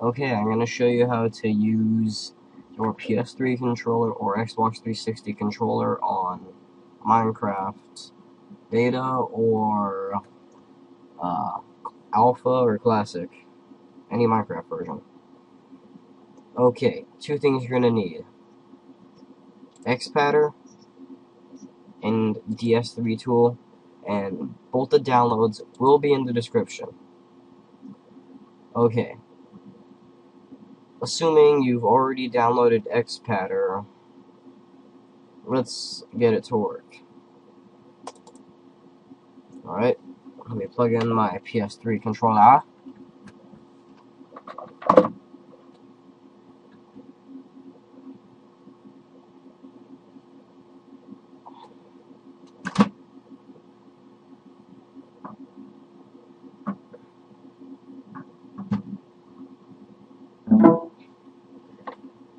Okay, I'm going to show you how to use your PS3 controller or Xbox 360 controller on Minecraft Beta or uh, Alpha or Classic, any Minecraft version. Okay, two things you're going to need. Xpadder and DS3 tool, and both the downloads will be in the description. Okay, assuming you've already downloaded Xpadder, let's get it to work. Alright, let me plug in my PS3 controller.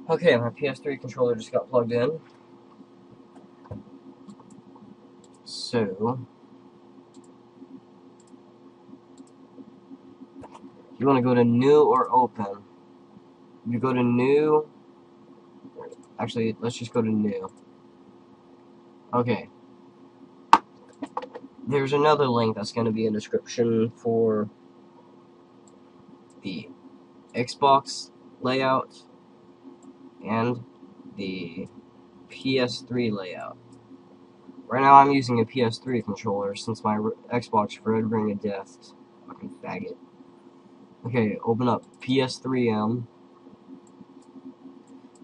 Okay, my PS3 controller just got plugged in. So, you want to go to new or open. You go to new, actually, let's just go to new. Okay. There's another link that's going to be in description for the Xbox layout and the PS3 layout. Right now I'm using a PS3 controller since my Xbox Red Ring of Death. Fucking faggot. Okay, open up PS3M.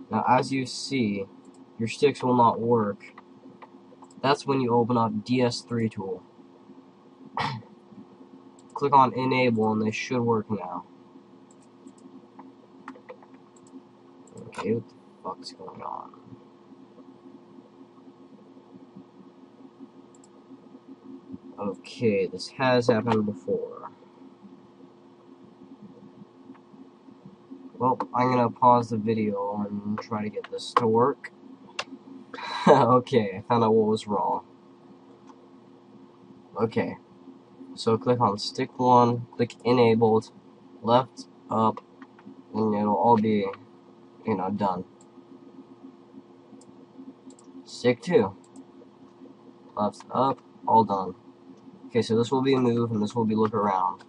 Now as you see, your sticks will not work. That's when you open up DS3 tool. Click on enable and they should work now. Okay, what the fuck's going on? Okay, this has happened before. Well, I'm gonna pause the video and try to get this to work. okay, I found out what was wrong. Okay, so click on stick 1, click enabled, left, up, and it'll all be you know, done. Stick two. Left up, all done. Okay, so this will be move and this will be look around.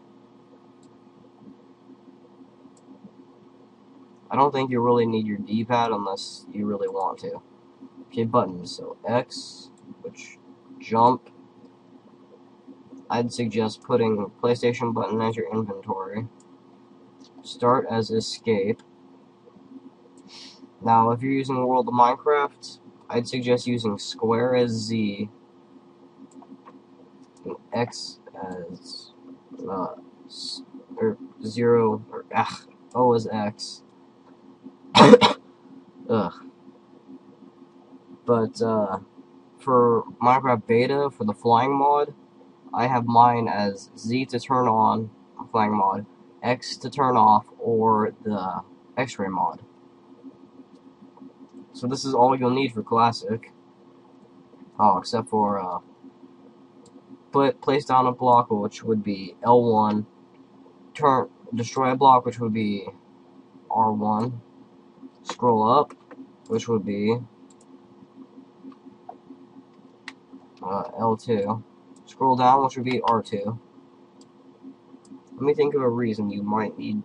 I don't think you really need your D-pad unless you really want to. Okay, buttons. So X, which jump. I'd suggest putting PlayStation button as your inventory. Start as escape. Now, if you're using World of Minecraft, I'd suggest using square as Z, and X as, uh, or zero, or, ah, O as X. Ugh. But, uh, for Minecraft Beta, for the flying mod, I have mine as Z to turn on, flying mod, X to turn off, or the X-ray mod. So this is all you'll need for Classic. Oh, except for, uh, put, place down a block, which would be L1, turn, destroy a block, which would be R1, scroll up, which would be uh, L2, scroll down, which would be R2. Let me think of a reason you might need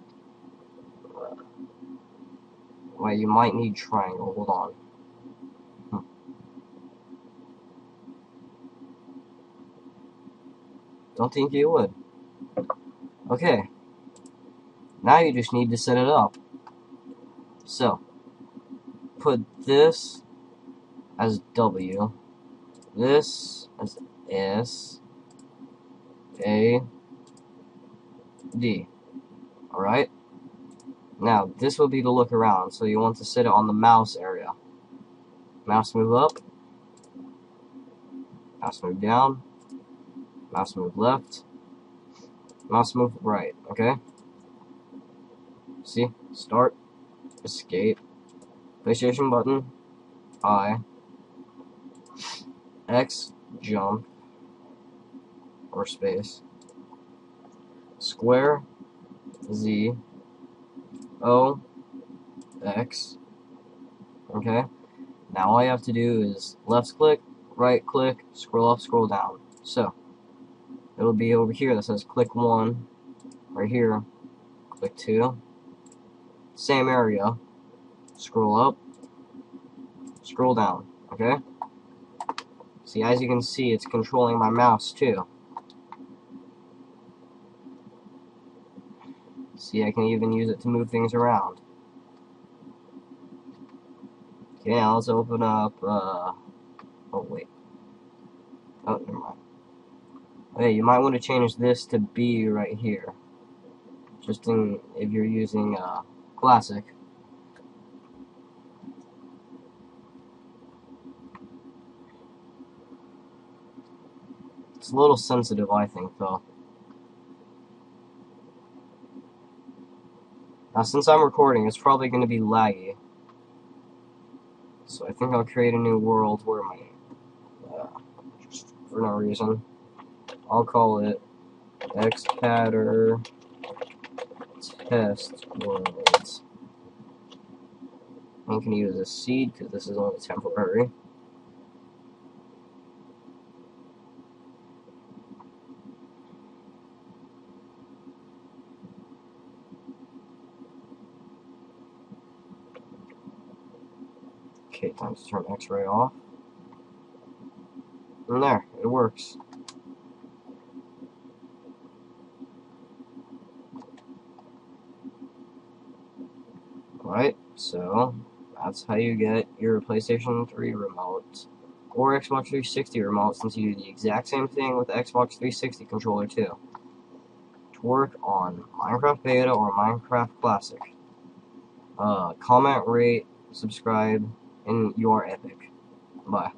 why you might need triangle. Hold on. Hmm. Don't think you would. Okay. Now you just need to set it up. So, put this as W, this as S, A, D. Alright? Now, this will be to look around, so you want to set it on the mouse area. Mouse move up. Mouse move down. Mouse move left. Mouse move right, okay? See? Start. Escape. PlayStation button. I. X. Jump. Or space. Square. Z. O X. Okay. Now all you have to do is left click, right click, scroll up, scroll down. So it'll be over here that says click one, right here, click two, same area, scroll up, scroll down, okay? See, as you can see, it's controlling my mouse too. See, I can even use it to move things around. Okay, now let's open up, uh, oh wait. Oh, never mind. Okay, you might want to change this to B right here. Just in, if you're using, uh, Classic. It's a little sensitive, I think, though. Now, since I'm recording, it's probably going to be laggy. So I think I'll create a new world where my, uh, just for no reason, I'll call it Xpadder Test World. I'm going to use a seed because this is only temporary. Okay, time to turn x-ray off. And there, it works. Alright, so that's how you get your PlayStation 3 remote or Xbox 360 remote since you do the exact same thing with the Xbox 360 controller too. To work on Minecraft Beta or Minecraft Classic. Uh, comment, rate, subscribe, and you are epic. Bye.